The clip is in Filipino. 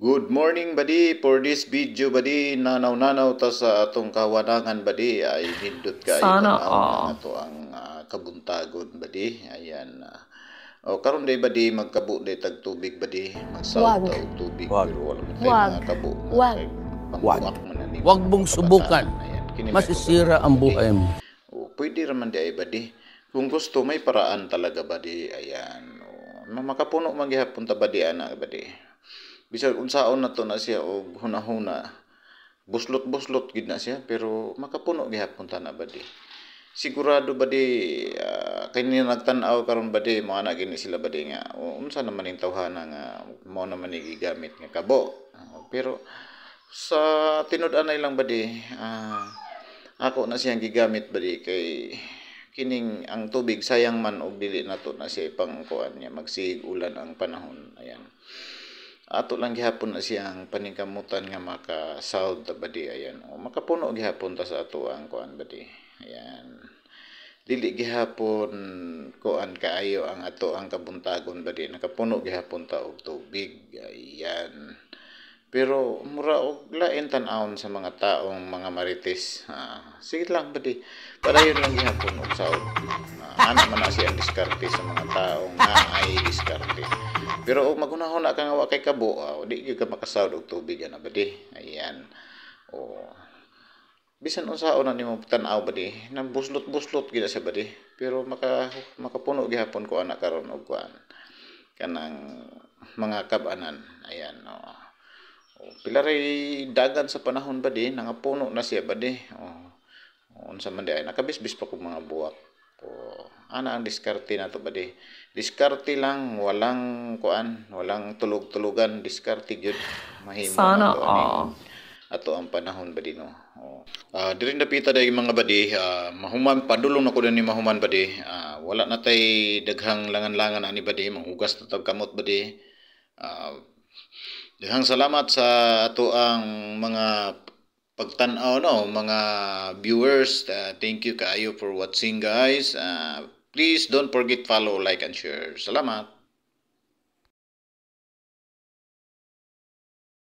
Good morning badi for this video badi nanaw-nanaw ta sa atong kawanangan badi ay hindot ka Sana na ato ang ah, kabuntagon badi ayan ah. o karon day badi magkabo day tag tubig badi magsaw Wag. ta og tubig Wag. pero wala man mga kabo Wag. Wag. Wag mong subukan. Masisira ang buhay mo. O, pwede raman di ay badi. Kung gusto, may paraan talaga badi. Ayan. O, ma- makapuno magyapon ta badi ana badi. Bisag unsaon na to na siya og hunahuna. Buslot-buslot gid na siya pero makapuno gyapon ta na badi. Sigurado badi uh, kini nagtan-aw karon badi mo ana gini sila badi nga o, unsa naman ning tawhana nga mao naman ni gigamit nga kabo. O, pero sa tinud-anay lang badi ah ako na siyang gigamit badi kay kining ang tubig sayang man og dili nato na siya pang kuan niya magsig ulan ang panahon ayan ato lang gihapon na siyang paningkamutan nga maka sound ta badi ayan o makapuno gihapon ta sa ato ang kuan badi ayan dili gihapon kuan kaayo ang ato ang kabuntagon badi nakapuno gihapon ta og tubig ayan pero mura og lain tan-awon sa mga taong mga marites. Ah, sige lang badi. Padayon lang gihapon og saod. Ah, ana man na siya ang diskarte sa mga taong naay diskarte. Pero og maghunahon na ka nga wa kay kabo, ah, di gyud ka makasawd og tubig ana badi. Ayan. O bisan unsaon na nimo tan-aw badi, nang buslot-buslot gid sa badi. Pero maka makapuno gihapon ko ana karon og kuan kanang mga kabanan. Ayan. Oh. O, pila ray dagan sa panahon ba di nangapuno na siya ba di o unsa man di ay nakabisbis pa kog mga buwak o ana ang diskarte nato ba di? Diskarte lang walang kuan walang tulog-tulugan. Diskarte gyud mahimo Sana ato ang panahon ba di no? O. Ah, diri na pita dahil mga badi ah, mahuman padulong na ko ni mahuman badi Ah, wala na tay daghang langan-langan ani badi manghugas na kamot badi Ah, Daghang salamat sa ato ang mga pagtan-aw no, mga viewers. Uh, thank you kaayo for watching guys. Uh, please don't forget follow, like and share. Salamat.